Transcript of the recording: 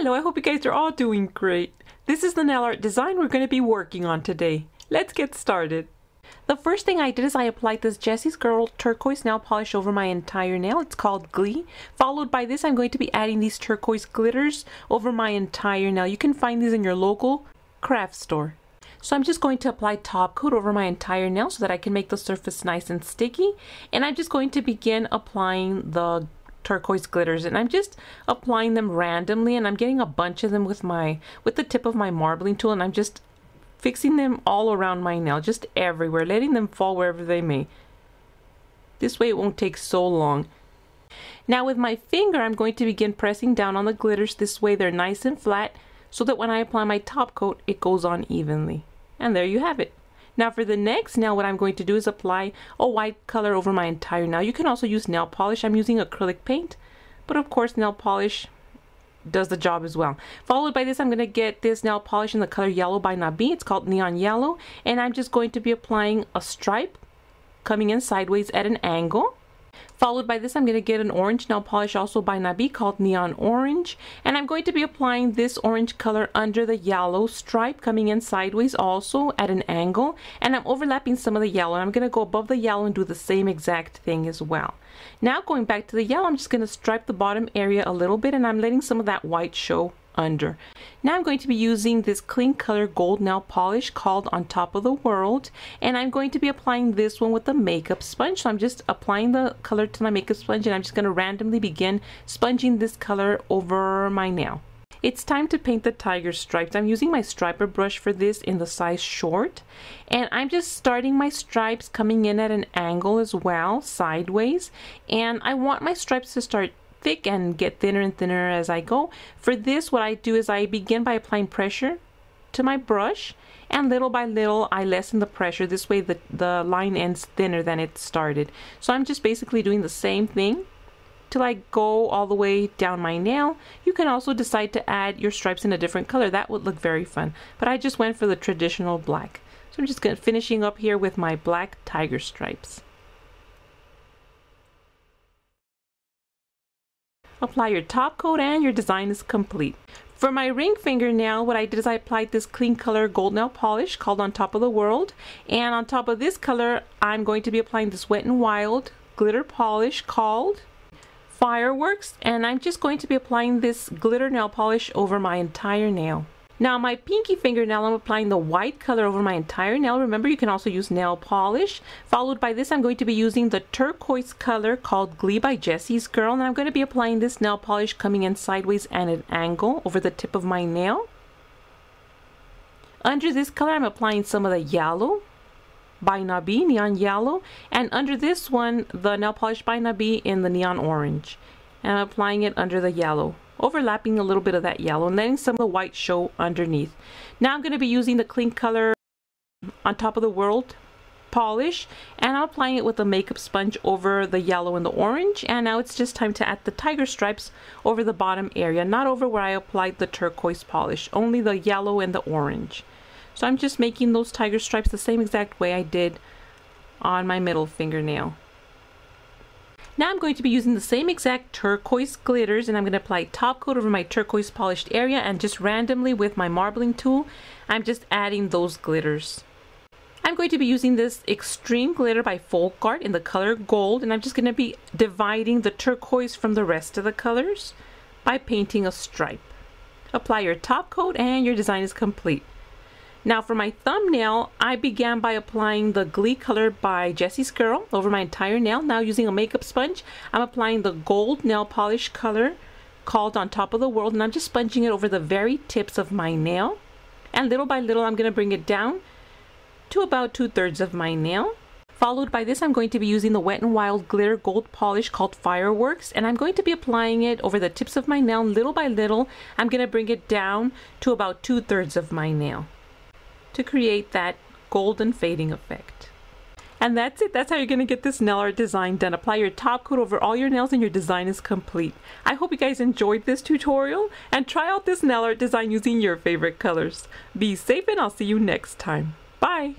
Hello, I hope you guys are all doing great. This is the nail art design we're going to be working on today. Let's get started. The first thing I did is I applied this Jesse's Girl turquoise nail polish over my entire nail. It's called Glee. Followed by this, I'm going to be adding these turquoise glitters over my entire nail. You can find these in your local craft store. So I'm just going to apply top coat over my entire nail so that I can make the surface nice and sticky. And I'm just going to begin applying the turquoise glitters and I'm just applying them randomly and I'm getting a bunch of them with my with the tip of my marbling tool and I'm just fixing them all around my nail just everywhere letting them fall wherever they may. This way it won't take so long. Now with my finger I'm going to begin pressing down on the glitters this way. They're nice and flat so that when I apply my top coat it goes on evenly. And there you have it now for the next nail, what I'm going to do is apply a white color over my entire nail. You can also use nail polish. I'm using acrylic paint, but of course nail polish does the job as well. Followed by this, I'm going to get this nail polish in the color yellow by Nabi. It's called Neon Yellow. And I'm just going to be applying a stripe coming in sideways at an angle. Followed by this, I'm going to get an orange nail polish also by Nabi called Neon Orange. And I'm going to be applying this orange color under the yellow stripe coming in sideways also at an angle. And I'm overlapping some of the yellow. I'm going to go above the yellow and do the same exact thing as well. Now going back to the yellow, I'm just going to stripe the bottom area a little bit and I'm letting some of that white show under. Now I'm going to be using this Klean Color gold nail polish called On Top of the World and I'm going to be applying this one with the makeup sponge. So I'm just applying the color to my makeup sponge and I'm just going to randomly begin sponging this color over my nail. It's time to paint the tiger stripes. I'm using my striper brush for this in the size short. And I'm just starting my stripes coming in at an angle as well, sideways. And I want my stripes to start thick and get thinner and thinner as I go. For this, what I do is I begin by applying pressure to my brush and little by little I lessen the pressure. This way the, the line ends thinner than it started. So I'm just basically doing the same thing till I go all the way down my nail. You can also decide to add your stripes in a different color. That would look very fun. But I just went for the traditional black. So I'm just finishing up here with my black tiger stripes. Apply your top coat and your design is complete. For my ring finger fingernail, what I did is I applied this Klean Color gold nail polish called On Top of the World. And on top of this color, I'm going to be applying this Wet n Wild glitter polish called Fireworks. And I'm just going to be applying this glitter nail polish over my entire nail. Now my pinky fingernail, I'm applying the white color over my entire nail. Remember, you can also use nail polish. Followed by this, I'm going to be using the turquoise color called Glee by Jesse's Girl. And I'm going to be applying this nail polish coming in sideways and an angle over the tip of my nail. Under this color, I'm applying some of the yellow by Nabi, neon yellow. And under this one, the nail polish by Nabi in the neon orange. And I'm applying it under the yellow overlapping a little bit of that yellow and letting some of the white show underneath. Now I'm going to be using the Klean Color on top of the world polish and I'm applying it with a makeup sponge over the yellow and the orange and now it's just time to add the tiger stripes over the bottom area not over where I applied the turquoise polish only the yellow and the orange so I'm just making those tiger stripes the same exact way I did on my middle fingernail now I'm going to be using the same exact turquoise glitters and I'm going to apply top coat over my turquoise polished area and just randomly with my marbling tool, I'm just adding those glitters. I'm going to be using this extreme glitter by Folk Art in the color gold and I'm just going to be dividing the turquoise from the rest of the colors by painting a stripe. Apply your top coat and your design is complete. Now for my thumbnail, I began by applying the Glee color by Jesse's Girl over my entire nail. Now using a makeup sponge, I'm applying the gold nail polish color called On Top of the World and I'm just sponging it over the very tips of my nail. And little by little, I'm going to bring it down to about two thirds of my nail. Followed by this, I'm going to be using the Wet n Wild Glitter Gold Polish called Fireworks, and I'm going to be applying it over the tips of my nail little by little. I'm going to bring it down to about two thirds of my nail to create that golden fading effect. And that's it. That's how you're going to get this nail art design done. Apply your top coat over all your nails and your design is complete. I hope you guys enjoyed this tutorial and try out this nail art design using your favorite colors. Be safe and I'll see you next time. Bye!